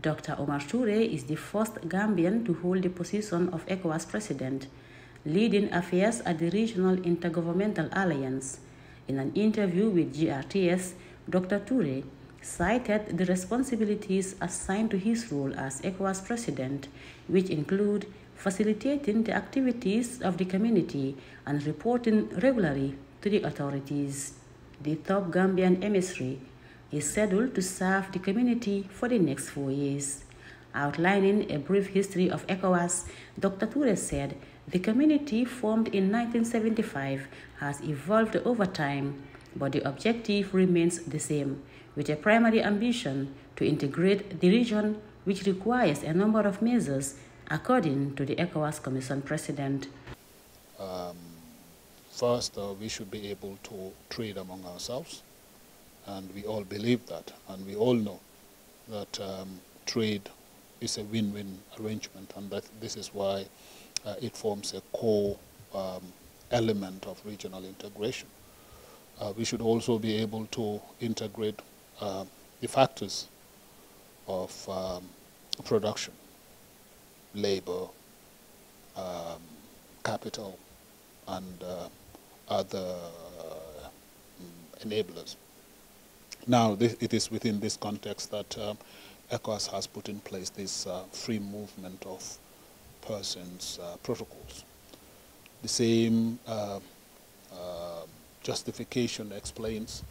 Dr. Omar Touray is the first Gambian to hold the position of ECOWAS president, leading affairs at the Regional Intergovernmental Alliance. In an interview with GRTS, Dr. Touray cited the responsibilities assigned to his role as ECOWAS president, which include facilitating the activities of the community and reporting regularly to the authorities. The top Gambian emissary is scheduled to serve the community for the next four years. Outlining a brief history of ECOWAS, Dr. Touray said the community formed in 1975 has evolved over time, but the objective remains the same, with a primary ambition to integrate the region, which requires a number of measures, according to the ECOWAS Commission President. Um, first, uh, we should be able to trade among ourselves and we all believe that, and we all know that um, trade is a win-win arrangement, and that this is why uh, it forms a core um, element of regional integration. Uh, we should also be able to integrate uh, the factors of um, production, labor, um, capital, and uh, other uh, enablers. Now, this, it is within this context that um, ECOWAS has put in place this uh, free movement of persons uh, protocols. The same uh, uh justification explains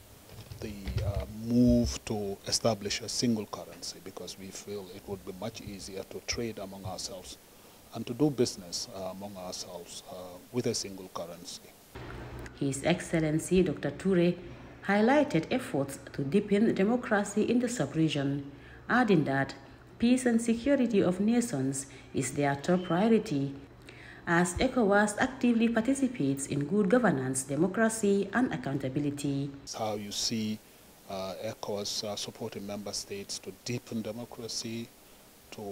the uh, move to establish a single currency because we feel it would be much easier to trade among ourselves and to do business uh, among ourselves with a single currency. His Excellency Dr. Touray highlighted efforts to deepen democracy in the sub-region, adding that peace and security of nations is their top priority as ECOWAS actively participates in good governance, democracy, and accountability. How you see uh, ECOWAS uh, supporting member states to deepen democracy, to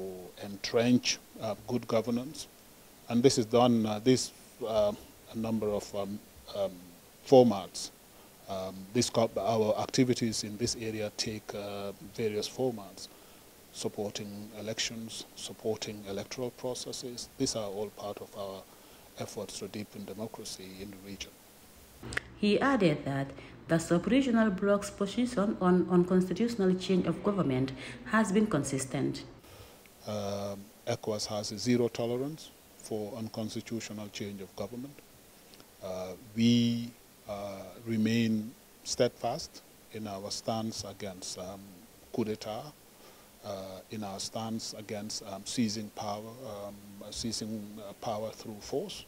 entrench uh, good governance. And this is done, uh, this uh, a number of um, um, formats um, this, our activities in this area take uh, various formats, supporting elections, supporting electoral processes. These are all part of our efforts to deepen democracy in the region. He added that the sub-regional bloc's position on, on constitutional change of government has been consistent. Um, ECOWAS has a zero tolerance for unconstitutional change of government. Uh, we uh, remain steadfast in our stance against um, coup d'etat, uh, in our stance against um, seizing power, um, seizing uh, power through force.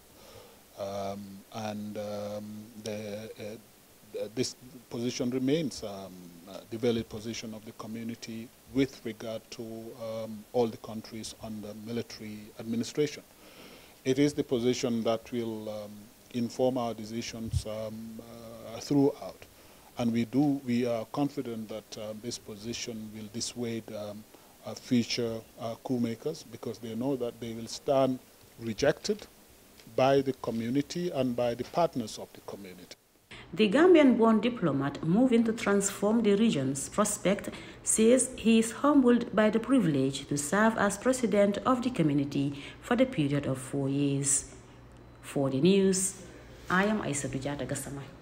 Um, and um, the, uh, this position remains um, uh, the valid position of the community with regard to all the countries under military administration. It is the position that will inform our decisions um, uh, throughout. And we do, we are confident that um, this position will dissuade um, future uh, coup makers because they know that they will stand rejected by the community and by the partners of the community. The Gambian-born diplomat moving to transform the region's prospect says he is humbled by the privilege to serve as president of the community for the period of four years. For the news, I am Aisha Bija daga Samai.